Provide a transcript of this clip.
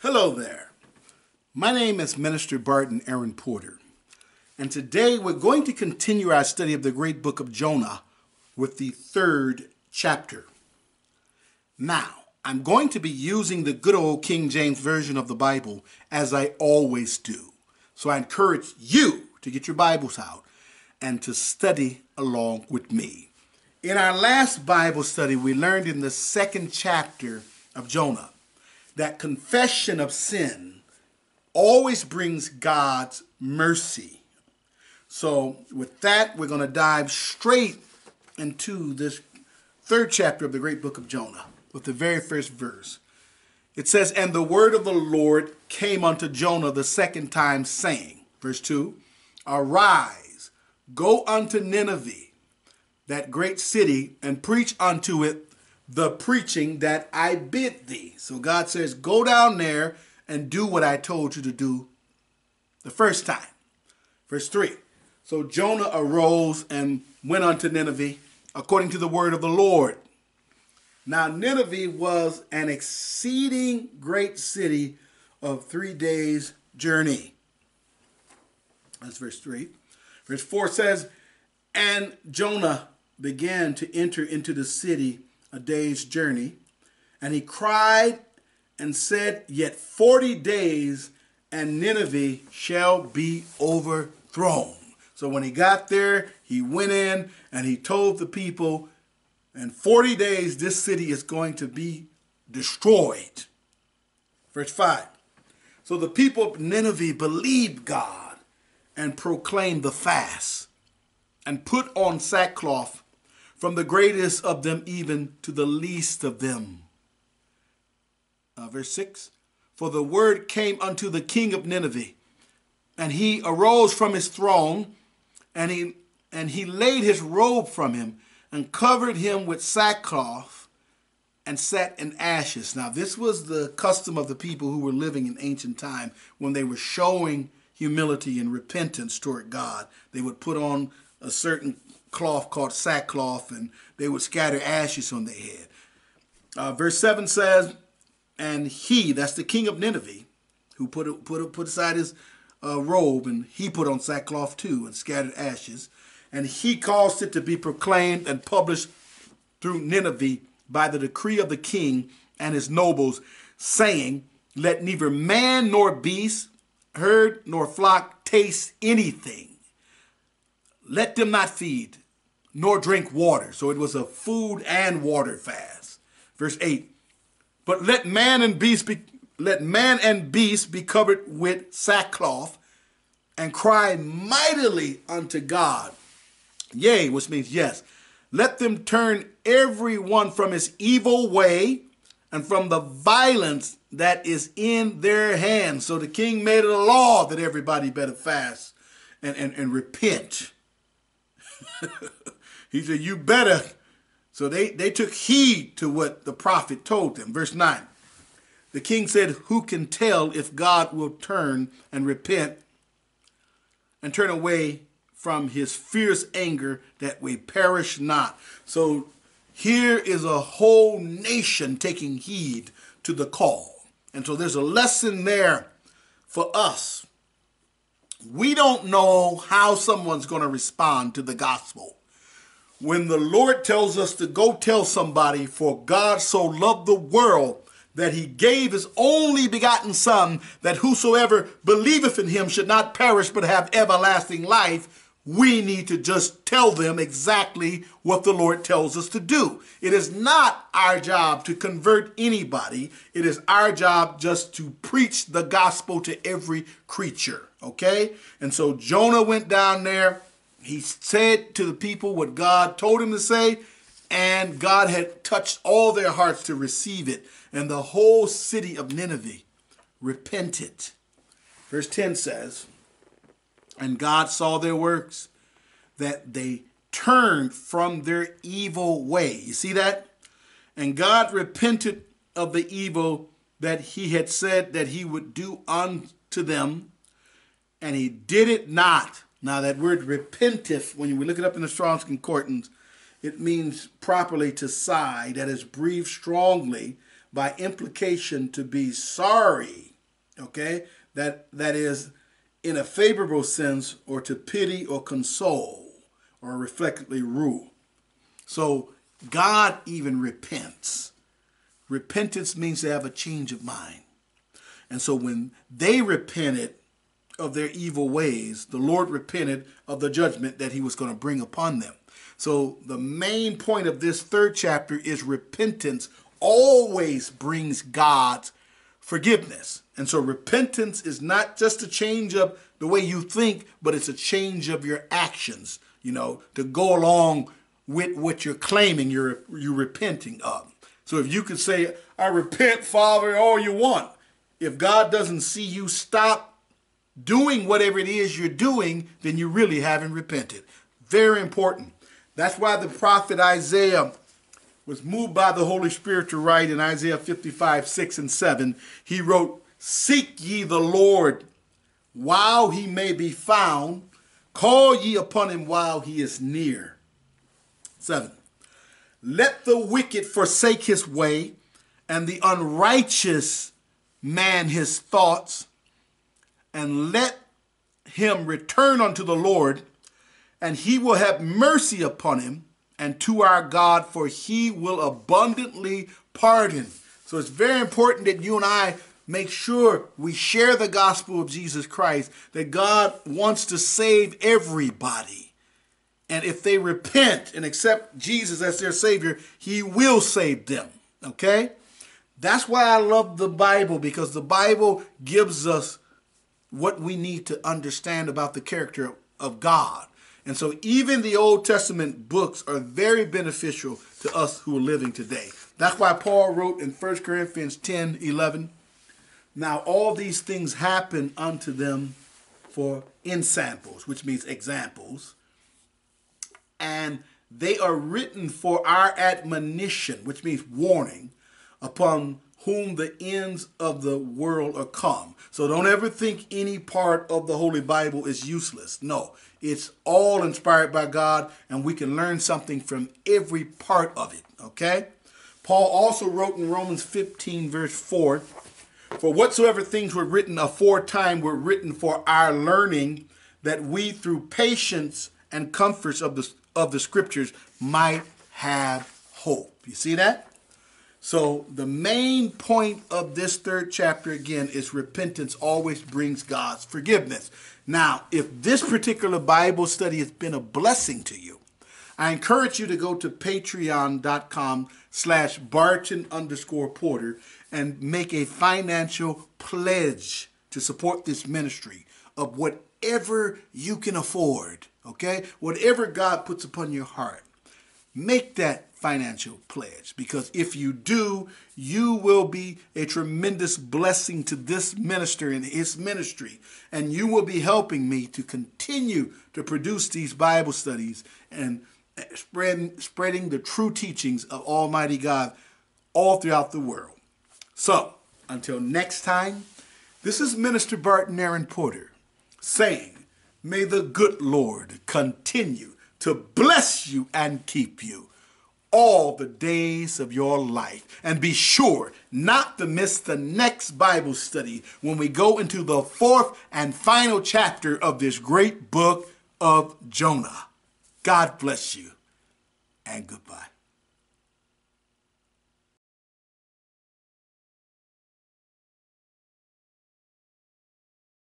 Hello there. My name is Minister Barton Aaron Porter, and today we're going to continue our study of the great book of Jonah with the third chapter. Now, I'm going to be using the good old King James Version of the Bible as I always do. So I encourage you to get your Bibles out and to study along with me. In our last Bible study, we learned in the second chapter of Jonah that confession of sin always brings God's mercy. So, with that, we're going to dive straight into this third chapter of the great book of Jonah with the very first verse. It says, And the word of the Lord came unto Jonah the second time, saying, Verse 2 Arise, go unto Nineveh, that great city, and preach unto it the preaching that I bid thee. So God says, Go down there and do what I told you to do the first time. Verse 3 So Jonah arose and went unto Nineveh according to the word of the Lord. Now, Nineveh was an exceeding great city of three days' journey. That's verse 3. Verse 4 says, And Jonah began to enter into the city a day's journey, and he cried and said, Yet 40 days, and Nineveh shall be overthrown. So when he got there, he went in and he told the people, in 40 days, this city is going to be destroyed. Verse 5. So the people of Nineveh believed God and proclaimed the fast and put on sackcloth from the greatest of them even to the least of them. Uh, verse 6 For the word came unto the king of Nineveh, and he arose from his throne, and he, and he laid his robe from him, and covered him with sackcloth, and sat in ashes. Now, this was the custom of the people who were living in ancient time when they were showing humility and repentance toward God. They would put on a certain cloth called sackcloth, and they would scatter ashes on their head. Uh, verse 7 says, And he, that's the king of Nineveh, who put, put, put aside his uh, robe, and he put on sackcloth too, and scattered ashes. And he caused it to be proclaimed and published through Nineveh by the decree of the king and his nobles, saying, Let neither man nor beast, herd nor flock taste anything. Let them not feed, nor drink water. So it was a food and water fast. Verse 8. But let man and beast be let man and beast be covered with sackcloth and cry mightily unto God. Yea, which means yes. Let them turn every one from his evil way and from the violence that is in their hands. So the king made it a law that everybody better fast and, and, and repent. He said, You better. So they, they took heed to what the prophet told them. Verse 9. The king said, Who can tell if God will turn and repent and turn away from his fierce anger that we perish not? So here is a whole nation taking heed to the call. And so there's a lesson there for us. We don't know how someone's going to respond to the gospel. When the Lord tells us to go tell somebody, for God so loved the world that he gave his only begotten Son, that whosoever believeth in him should not perish but have everlasting life, we need to just tell them exactly what the Lord tells us to do. It is not our job to convert anybody. It is our job just to preach the gospel to every creature. Okay? And so Jonah went down there he said to the people what God told him to say, and God had touched all their hearts to receive it. And the whole city of Nineveh repented. Verse 10 says, And God saw their works, that they turned from their evil way. You see that? And God repented of the evil that he had said that he would do unto them, and he did it not. Now, that word repenteth, when we look it up in the Strong's Concordance, it means properly to sigh, that is, breathe strongly, by implication to be sorry. Okay? That that is in a favorable sense or to pity or console or reflectively rule. So God even repents. Repentance means to have a change of mind. And so when they repented of their evil ways, the Lord repented of the judgment that he was going to bring upon them. So the main point of this third chapter is repentance always brings God's forgiveness. And so repentance is not just a change of the way you think, but it's a change of your actions, you know, to go along with what you're claiming you're you're repenting of. So if you could say, I repent, Father, all you want. If God doesn't see you stop doing whatever it is you're doing, then you really haven't repented. Very important. That's why the prophet Isaiah was moved by the Holy Spirit to write in Isaiah 55, 6 and 7. He wrote, Seek ye the Lord while he may be found, call ye upon him while he is near. 7. Let the wicked forsake his way, and the unrighteous man his thoughts, and let him return unto the Lord, and he will have mercy upon him, and to our God, for he will abundantly pardon. So it's very important that you and I make sure we share the gospel of Jesus Christ, that God wants to save everybody. And if they repent and accept Jesus as their Savior, He will save them. Okay? That's why I love the Bible, because the Bible gives us what we need to understand about the character of God. And so even the Old Testament books are very beneficial to us who are living today. That's why Paul wrote in 1 Corinthians 10 11, Now all these things happen unto them for ensamples, which means examples, and they are written for our admonition, which means warning, upon whom the ends of the world are come. So don't ever think any part of the Holy Bible is useless. No, it's all inspired by God, and we can learn something from every part of it, okay? Paul also wrote in Romans 15, verse 4 For whatsoever things were written aforetime were written for our learning, that we through patience and comforts of the of the scriptures might have hope. You see that? So the main point of this third chapter again is repentance always brings God's forgiveness. Now, if this particular Bible study has been a blessing to you, I encourage you to go to patreon.com slash barton underscore porter and make a financial pledge to support this ministry of whatever you can afford. Okay? Whatever God puts upon your heart, make that financial pledge because if you do, you will be a tremendous blessing to this minister and his ministry. And you will be helping me to continue to produce these Bible studies and spreading, spreading the true teachings of Almighty God all throughout the world. So, until next time, this is Minister Barton Aaron Porter saying, May the good Lord continue to bless you and keep you all the days of your life. And be sure not to miss the next Bible study when we go into the fourth and final chapter of this great book of Jonah. God bless you and goodbye.